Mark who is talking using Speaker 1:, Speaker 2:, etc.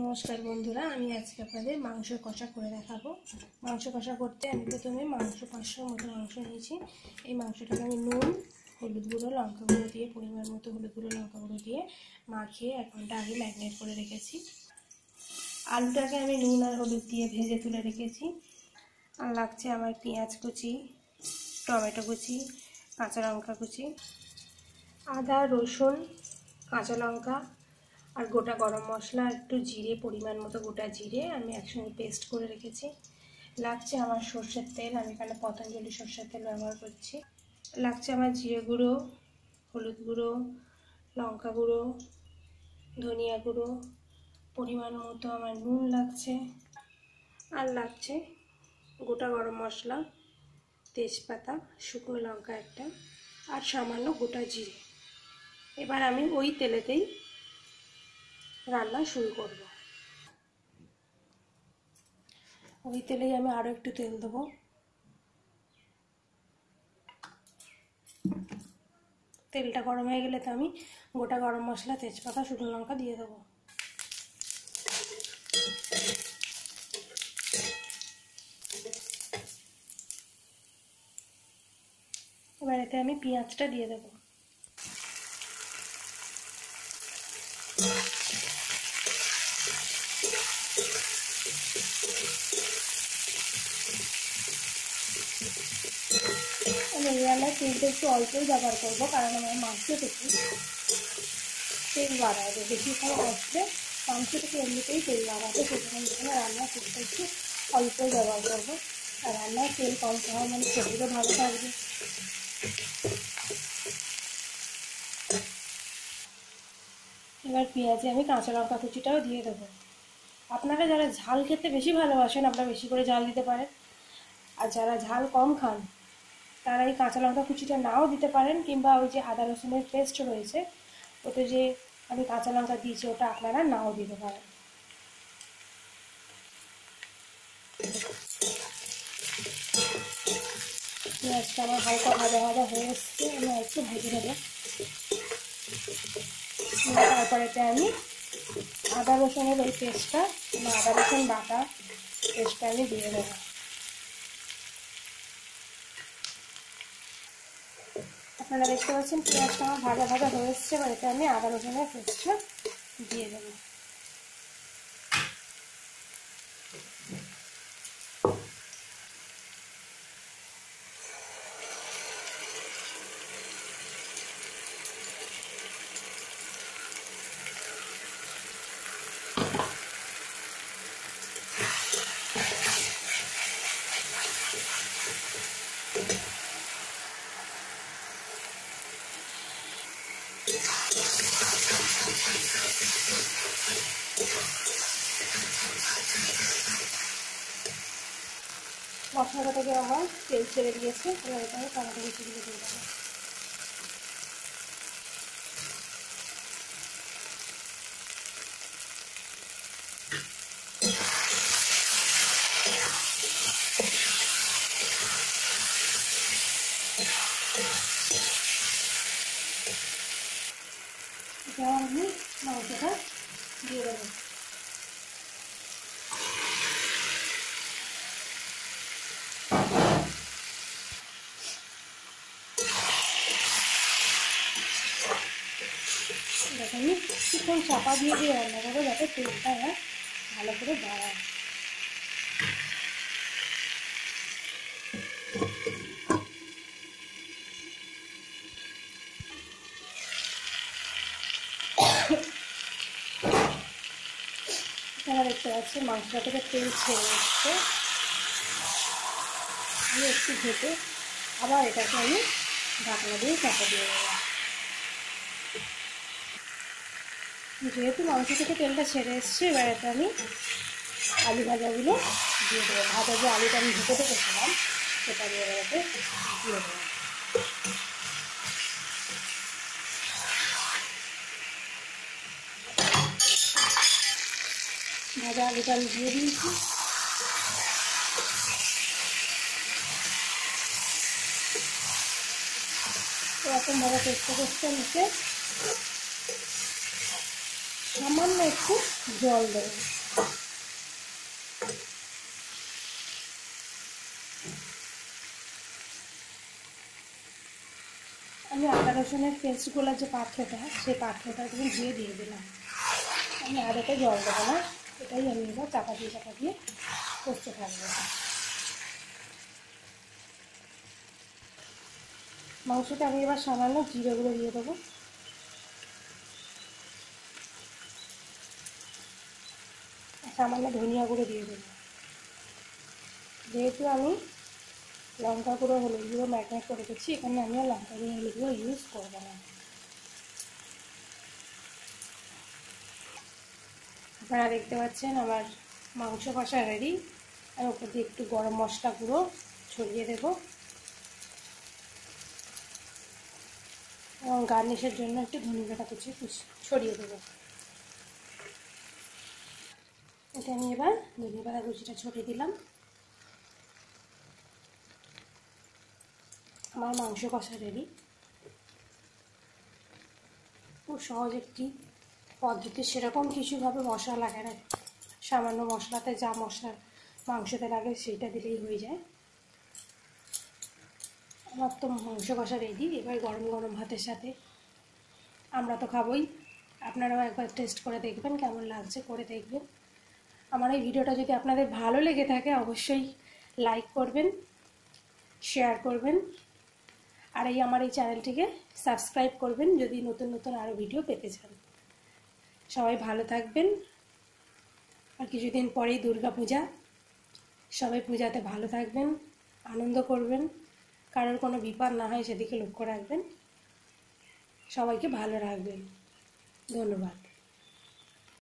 Speaker 1: নমস্কার বন্ধুরা, আমি আজকে আপনাদের মাংস কষা করে দেখাবো। মাংস কষা করতে আমি প্রথমে মাংস পাঁচশোর মতো মাংস নিয়েছি। এই মাংসটাকে আমি নুন, হলুদ গুঁড়ো, লঙ্কা গুঁড়ো দিয়ে, পরিমাণ মতো হলুদ গুঁড়ো, লঙ্কা গুঁড়ো দিয়ে মাখিয়ে এক ঘণ্টা আগে ম্যাগনেট করে রেখেছি। আলুটাকে আমি নুন আর হলুদ দিয়ে ভেজে তুলে রেখেছি। আর লাগছে আমার পেঁয়াজ কুচি, টমেটো কুচি, কাঁচা লঙ্কা কুচি, আদা, রসুন, কাঁচা লঙ্কা আর গোটা গরম মশলা, একটু জিরে, পরিমাণ মতো গোটা জিরে আমি একসঙ্গে পেস্ট করে রেখেছি। লাগছে আমার সর্ষের তেল, আমি এখানে পতঞ্জলি সর্ষের তেল ব্যবহার করছি। লাগছে আমার জিরে গুঁড়ো, হলুদ গুঁড়ো, লঙ্কা গুঁড়ো, ধনিয়া গুঁড়ো, পরিমাণ মতো আমার নুন লাগছে। আর লাগছে গোটা গরম মশলা, তেজপাতা, শুকনো লঙ্কা একটা, আর সামান্য গোটা জিরে। এবার আমি ওই তেলেতেই রান্না শুরু করব। ওই তেলেই আমি আরও একটু তেল দেবো। তেলটা গরম হয়ে গেলে তো আমি গোটা গরম মশলা, তেজপাতা, শুকনো লঙ্কা দিয়ে দেবো। এবার এতে আমি পেঁয়াজটা দিয়ে দেবো আমি এই রান্নায় তেলটা একটু অল্পই ব্যবহার করব, কারণ আমার মাংস থেকে তেল বাড়াবে বেশিক্ষণ কষলে মাংস থেকে এমনিতেই তেল বাড়াবে সেজন্য এখানে রান্নার তেলটা একটু অল্পই ব্যবহার করব। আর রান্নার তেল কম খাওয়া মানে শরীরও ভালো থাকবে। এবার পেঁয়াজে আমি কাঁচা লঙ্কা কুচিটাও দিয়ে দেবো। আপনারা যারা ঝাল খেতে বেশি ভালোবাসেন, আপনারা বেশি করে ঝাল দিতে পারেন। আর যারা ঝাল কম খান তারা এই কাঁচা লঙ্কা কুচিটা নাও দিতে পারেন, কিংবা ওই যে আদা রসুনের পেস্ট রয়েছে, ওতে যে আমি কাঁচা লঙ্কা দিয়েছি, ওটা আপনারা নাও দিতে পারেন। পেঁয়াজটা আমার হালকা ভাজা ভাজা হয়ে এসছে, আমি একটু ভেজে নেব। তারপরেতে আমি আদা রসুনের ওই পেস্টটা আদা রসুন বাটা পেস্টটা আমি দিয়ে দেবো। আপনারা দেখতে পাচ্ছেন পেঁয়াজটা আমার ভাজা ভাজা হয়ে এসছে, এবার এটা আমি আবার ওখানে পেস্টটা দিয়ে দেবো। মশলাটা থেকে আমার তেল ছেড়ে দিয়েছে, এবার আমি টমেটো কুচিগুলো দিয়ে দেবো আমি মাংসটা দিয়ে দেবো। দেখো আমি কিছুক্ষণ চাপা দিয়ে দিয়ে রান্না করব, যাতে তেলটা হয় ভালো করে বাড়ায়। এখানে দেখতে পাচ্ছি মাংসটা থেকে তেল ছেড়ে এসছে। একটু ঘেটে আবার এটাকে আমি ঢাকনা দিয়ে চাপা দিয়ে দেবো। যেহেতু মাংস থেকে তেলটা ছেড়ে এসছে, এবার এটা আমি আলু ভাজাগুলো দিয়ে দেবো। ভাজা যে আলুটা আমি ঢুকে রেখেছিলাম, সেটা দিয়ে এবারে দিয়ে দেবো। ভাজা আলুটা আমি দিয়ে দিয়েছি। এরকমভাবে চেষ্টা করতে নিতে সামান্য একটু জল দেবো। আমি আদা রসুনের পেস্টগুলোর যে পাত্রটা, সেই পাত্রটা তুমি দিয়ে দিয়ে দিলাম। আমি আদাটা জল দেবো না, এটাই আমি এবার চাপা দিয়ে চাপা দিয়ে করতে থাকব। মাংসটা আমি এবার সামান্য জিরে দিয়ে দেবো। সামান্য ধনিয়া গুঁড়ো দিয়ে দেবো। যেহেতু আমি লঙ্কা গুঁড়ো, হলুদ গুঁড়ো ম্যাগনেট করে দিচ্ছি, এখানে আমি লঙ্কা গুঁড়ো হলুদ গুঁড়ো ইউজ করব না। আপনারা দেখতে পাচ্ছেন আমার মাংস কষা রেডি আর ওপর দিয়ে একটু গরম মশলা গুঁড়ো ছড়িয়ে দেবো। এবং গার্নিশের জন্য একটু ধনিয়াটা কুচি ছড়িয়ে দেবো। এটা আমি এবার ধনিয়া পাতা কুচিটা ছড়িয়ে দিলাম। আমার মাংস কষা রেডি খুব সহজ একটি পদ্ধতি, সেরকম কিছুভাবে মশলা লাগে না। সামান্য মশলাতে যা মশলা মাংসতে লাগে সেইটা দিলেই হয়ে যায়। আমার তো মাংস কষা রেডি এবার গরম গরম ভাতের সাথে আমরা তো খাবোই। আপনারাও একবার টেস্ট করে দেখবেন, কেমন লাগছে করে দেখবেন। আমার এই ভিডিওটা যদি আপনাদের ভালো লেগে থাকে, অবশ্যই লাইক করবেন শেয়ার করবেন, আর এই আমার এই চ্যানেলটিকে সাবস্ক্রাইব করবেন যদি নতুন নতুন আরও ভিডিও পেতে চান। সবাই ভালো থাকবেন, আর কিছুদিন পরেই দুর্গা পূজা। সবাই পূজাতে ভালো থাকবেন, আনন্দ করবেন, কারোর কোনো বিপদ না হয় সেদিকে লক্ষ্য রাখবেন। সবাইকে ভালো রাখবেন। ধন্যবাদ।